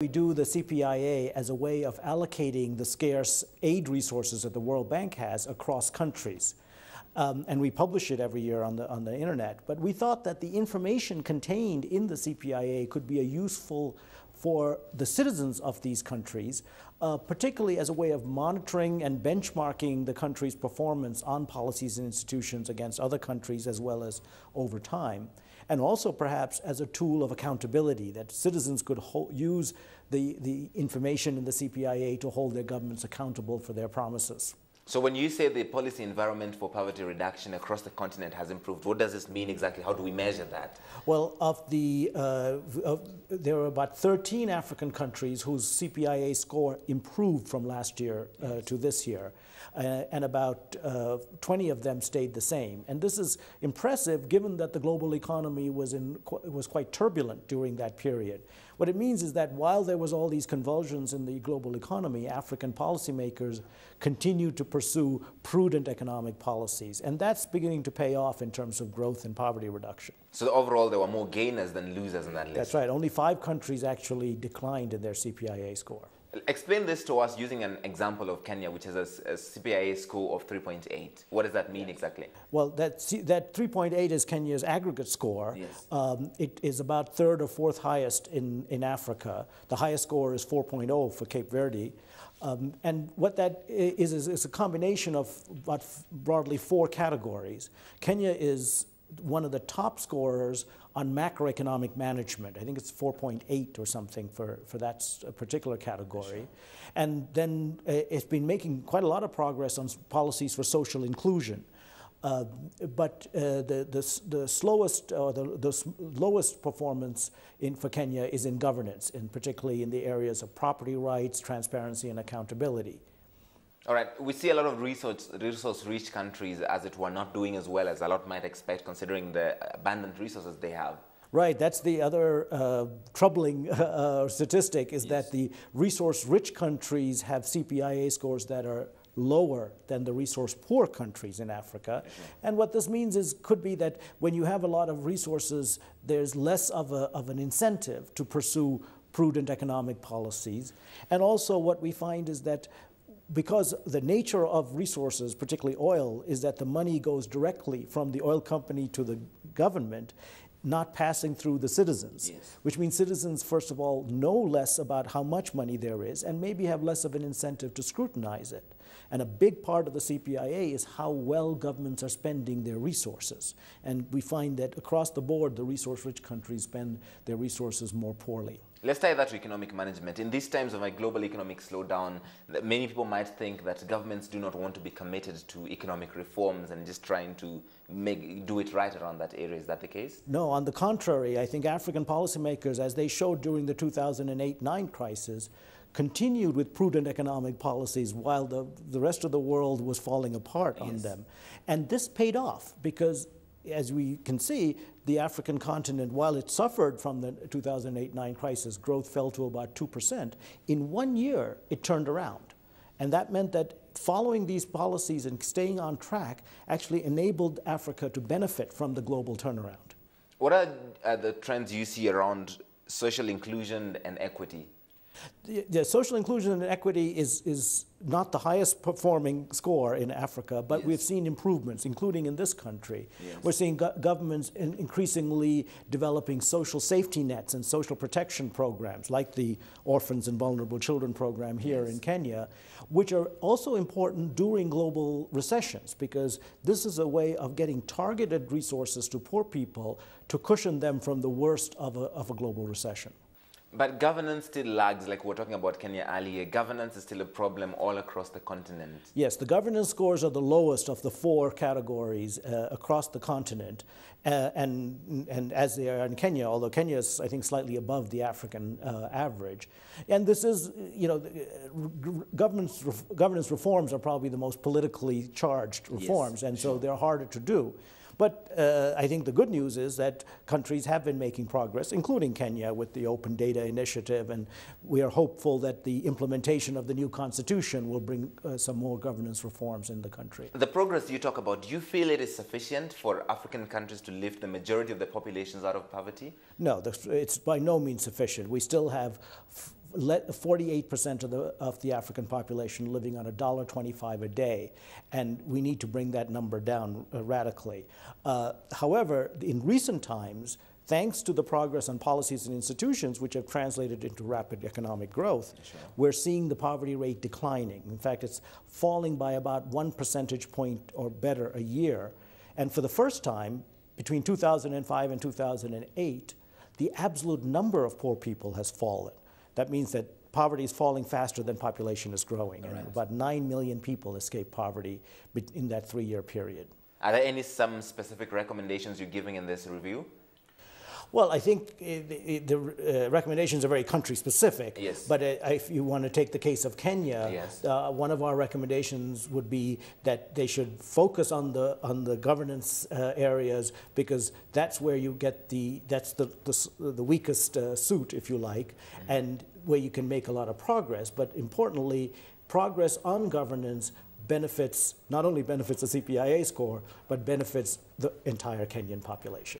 We do the CPIA as a way of allocating the scarce aid resources that the World Bank has across countries. Um, and we publish it every year on the, on the internet. But we thought that the information contained in the CPIA could be a useful for the citizens of these countries, uh, particularly as a way of monitoring and benchmarking the country's performance on policies and institutions against other countries as well as over time. And also perhaps as a tool of accountability that citizens could use the, the information in the CPIA to hold their governments accountable for their promises. So when you say the policy environment for poverty reduction across the continent has improved, what does this mean exactly? How do we measure that? Well, of the, uh, of, there are about 13 African countries whose CPIA score improved from last year uh, yes. to this year. Uh, and about uh, 20 of them stayed the same. And this is impressive given that the global economy was, in, was quite turbulent during that period. What it means is that while there was all these convulsions in the global economy, African policymakers continued to pursue prudent economic policies. And that's beginning to pay off in terms of growth and poverty reduction. So overall, there were more gainers than losers in that list? That's right. Only five countries actually declined in their CPIA score. Explain this to us using an example of Kenya, which has a, a CPIA score of 3.8. What does that mean yes. exactly? Well, that, that 3.8 is Kenya's aggregate score. Yes. Um, it is about third or fourth highest in, in Africa. The highest score is 4.0 for Cape Verde. Um, and what that is, is, is a combination of about broadly four categories. Kenya is one of the top scorers on macroeconomic management. I think it's 4.8 or something for, for that particular category. And then uh, it's been making quite a lot of progress on policies for social inclusion. Uh, but uh, the, the, the, slowest or the, the lowest performance in, for Kenya is in governance, and particularly in the areas of property rights, transparency, and accountability. All right, we see a lot of resource, resource-rich countries, as it were, not doing as well as a lot might expect, considering the abundant resources they have. Right, that's the other uh, troubling uh, statistic is yes. that the resource-rich countries have CPIA scores that are lower than the resource-poor countries in Africa. And what this means is could be that when you have a lot of resources, there's less of, a, of an incentive to pursue prudent economic policies. And also what we find is that because the nature of resources, particularly oil, is that the money goes directly from the oil company to the government, not passing through the citizens, yes. which means citizens, first of all, know less about how much money there is and maybe have less of an incentive to scrutinize it. And a big part of the CPIA is how well governments are spending their resources. And we find that across the board, the resource rich countries spend their resources more poorly. Let's tie that to economic management. In these times of a global economic slowdown, many people might think that governments do not want to be committed to economic reforms and just trying to make, do it right around that area. Is that the case? No, on the contrary. I think African policymakers, as they showed during the 2008-9 crisis, continued with prudent economic policies while the, the rest of the world was falling apart yes. on them. And this paid off because as we can see, the African continent, while it suffered from the 2008-9 crisis, growth fell to about 2%. In one year, it turned around. And that meant that following these policies and staying on track actually enabled Africa to benefit from the global turnaround. What are uh, the trends you see around social inclusion and equity? The, the, social inclusion and equity is, is not the highest performing score in Africa, but yes. we've seen improvements, including in this country. Yes. We're seeing go governments in increasingly developing social safety nets and social protection programs, like the Orphans and Vulnerable Children program here yes. in Kenya, which are also important during global recessions, because this is a way of getting targeted resources to poor people to cushion them from the worst of a, of a global recession. But governance still lags, like we were talking about Kenya earlier. Governance is still a problem all across the continent. Yes, the governance scores are the lowest of the four categories uh, across the continent. Uh, and, and as they are in Kenya, although Kenya is, I think, slightly above the African uh, average. And this is, you know, governance, governance reforms are probably the most politically charged reforms, yes, and so they're harder to do. But uh, I think the good news is that countries have been making progress, including Kenya with the Open Data Initiative, and we are hopeful that the implementation of the new constitution will bring uh, some more governance reforms in the country. The progress you talk about, do you feel it is sufficient for African countries to lift the majority of the populations out of poverty? No, it's by no means sufficient. We still have 48% of the, of the African population living on $1.25 a day, and we need to bring that number down uh, radically. Uh, however, in recent times, thanks to the progress on policies and institutions which have translated into rapid economic growth, sure. we're seeing the poverty rate declining. In fact, it's falling by about one percentage point or better a year. And for the first time, between 2005 and 2008, the absolute number of poor people has fallen. That means that poverty is falling faster than population is growing. Right. And about 9 million people escape poverty in that three year period. Are there any some specific recommendations you're giving in this review? Well, I think the, the uh, recommendations are very country specific. Yes. But uh, if you want to take the case of Kenya, yes. uh, one of our recommendations would be that they should focus on the on the governance uh, areas because that's where you get the that's the the, the weakest uh, suit, if you like, mm-hmm. and where you can make a lot of progress. But importantly, progress on governance benefits not only benefits the CPIA score, but benefits the entire Kenyan population.